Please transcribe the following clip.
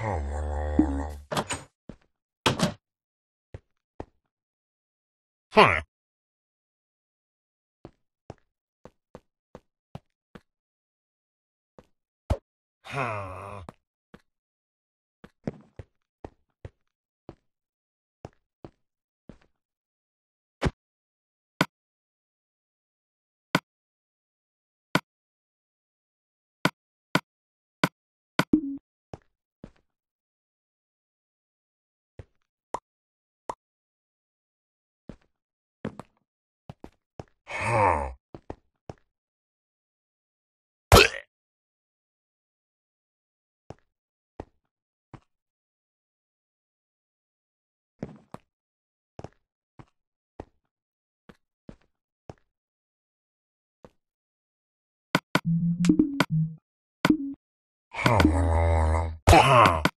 Huh. Huh. Huh. Huh.